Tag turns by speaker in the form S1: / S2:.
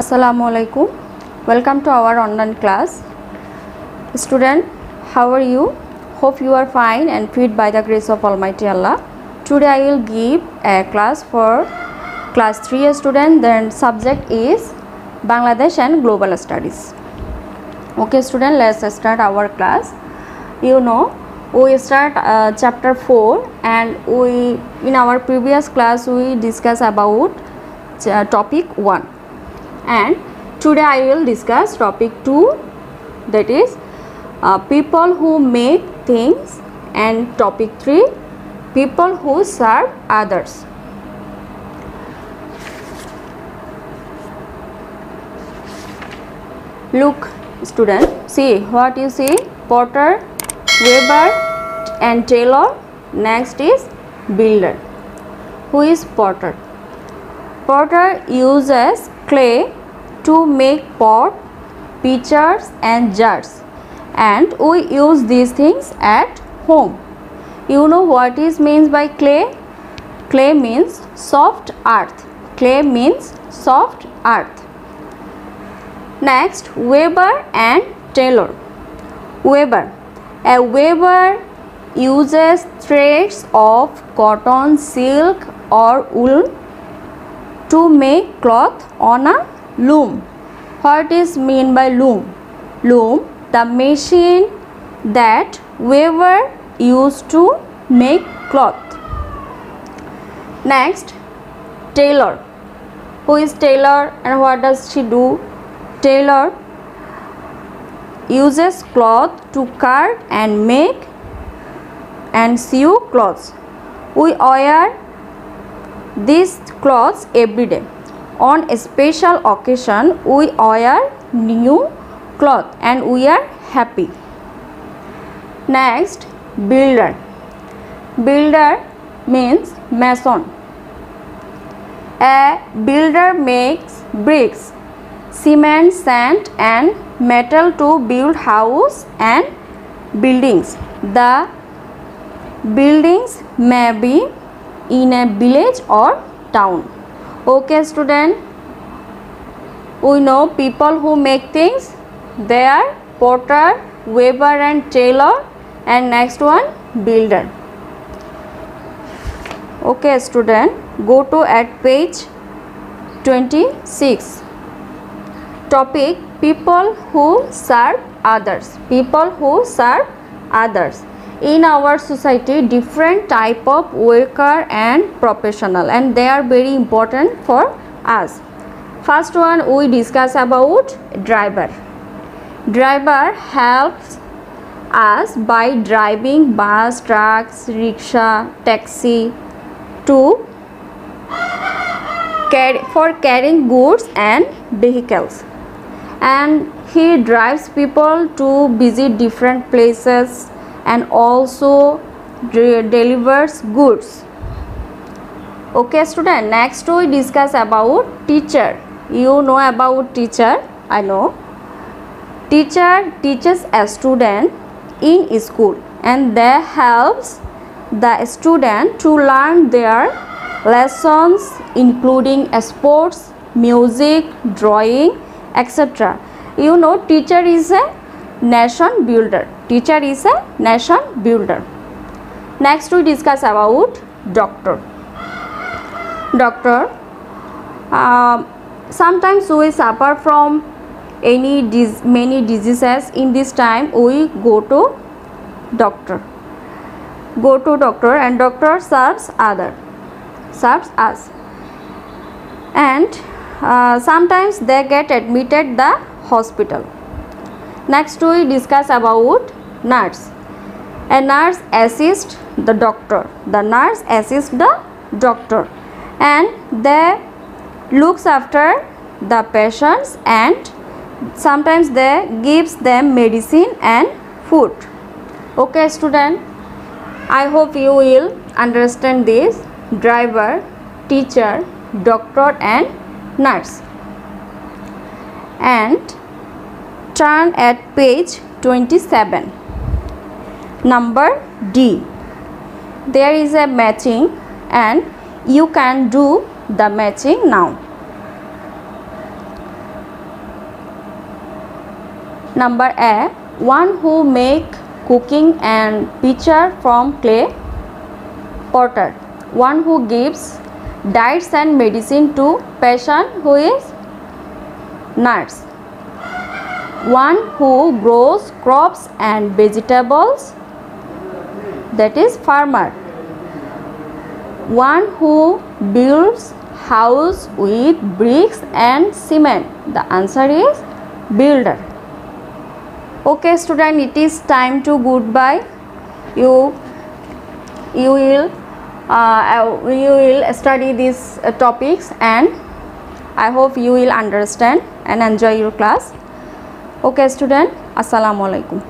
S1: Alaikum. Welcome to our online class. Student, how are you? Hope you are fine and fit by the grace of Almighty Allah. Today I will give a class for class 3 student. Then subject is Bangladesh and Global Studies. Okay, student, let's start our class. You know, we start uh, chapter 4 and we in our previous class we discuss about uh, topic 1 and today i will discuss topic 2 that is uh, people who make things and topic 3 people who serve others. Look student see what you see potter weber and tailor next is builder. Who is potter? Potter uses clay to make pot pitchers and jars. And we use these things at home. You know what is means by clay? Clay means soft earth. Clay means soft earth. Next, Weber and tailor. Weber. A Weber uses threads of cotton, silk or wool to make cloth on a loom. What is mean by loom? Loom, the machine that Weber used to make cloth. Next, tailor. Who is tailor and what does she do? Tailor uses cloth to cut and make and sew clothes. We wear these clothes every day. On a special occasion, we wear new cloth and we are happy. Next, builder. Builder means mason. A builder makes bricks cement, sand and metal to build house and buildings. The buildings may be in a village or town. Okay student, we know people who make things. They are potter, weber and tailor. And next one builder. Okay student, go to at page 26 topic people who serve others. People who serve others in our society different type of worker and professional and they are very important for us. First one we discuss about driver. Driver helps us by driving bus trucks rickshaw taxi to for carrying goods and vehicles. And he drives people to visit different places and also delivers goods. Okay student next we discuss about teacher. You know about teacher i know. Teacher teaches a student in school and they helps the student to learn their lessons including sports music drawing etc you know teacher is a nation builder teacher is a nation builder. Next we discuss about doctor. Doctor uh, sometimes we suffer from any dis many diseases. In this time we go to doctor. Go to doctor and doctor serves other serves us. And uh, sometimes they get admitted the hospital. Next we discuss about nurse. A nurse assists the doctor. The nurse assists the doctor. And they looks after the patients and sometimes they gives them medicine and food. Okay student. I hope you will understand this. Driver teacher doctor and nurse. And turn at page 27 number D. There is a matching and you can do the matching now. Number a. One who make cooking and pitcher from clay porter one who gives diets and medicine to patient who is nurse. One who grows crops and vegetables that is farmer. One who builds house with bricks and cement. The answer is builder. Okay student it is time to goodbye. You you will uh, you will study these uh, topics and i hope you will understand and enjoy your class. Okay student assalamu alaikum